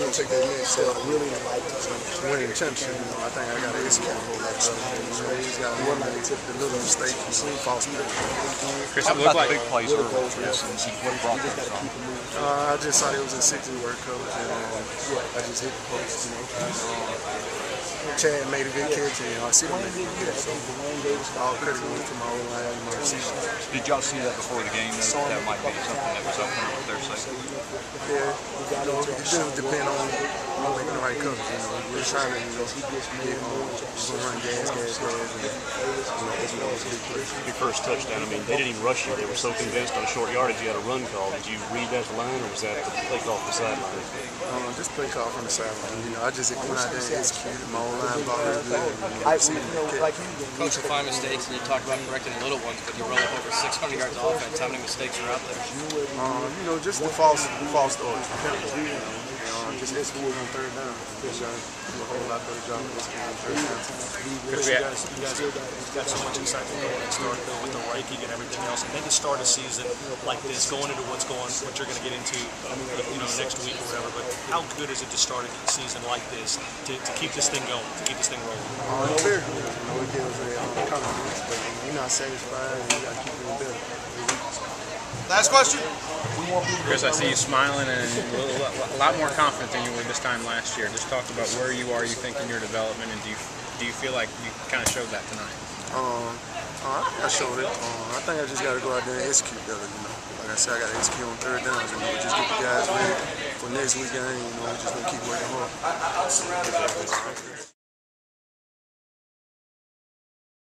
to take that next step. Really like to win the championship. You know, I think I got to execute a whole lot better. You know, he's got one the little mistake, false mistake. Chris, it looked like big plays early, Chris, what brought that from? Uh, I just thought it was a 60 work coach, and uh, I just hit the post, you know. Um, Chad made a good catch, and you I see him make a good catch. So all credit goes to my old line and my receivers. Did y'all see that before the game? Though, that might be something that was open with their safety. Yeah, you know, it just depend on making the right coverage. You know, we're trying to, you know, get on, just run gas, gas, gas, and you know, it's always big play. Your first touchdown. I mean, they didn't even rush you. They were so convinced on a short yardage you had a run call. Did you read that line, or was that the play call from the sideline? Um, just play call from the sideline. You know, I just went out there and executed my own line ball really good. You know, I, you know, like Coach will find mistakes, and you talk about correcting the little ones, but you roll up over 600 yards of offense. How many mistakes are out there? Um, you know, just the false, false starts. You know, just execute on third down. Fish do a whole lot better job of executing on third down. Because you guys, you guys got so much excitement going and started with the ranking and everything else, and then to start a season like this, going into what's going, what you're going to get into, you know, next week or whatever. But how good is it to start a season like this to, to keep this thing going, to keep this thing rolling? Uh, it's very. You know, it gives a um, confidence, but you're not satisfied, and you got to keep doing better. Last question. Chris, I see you smiling and a lot more confident than you were this time last year. Just talk about where you are, you think, in your development, and do you do you feel like you kind of showed that tonight? Um, uh, I think I showed it. Uh, I think I just got to go out there and execute better. You know, like I said, I got to execute on third downs. You know, just get the guys ready for next weekend. You know, just gonna keep working hard.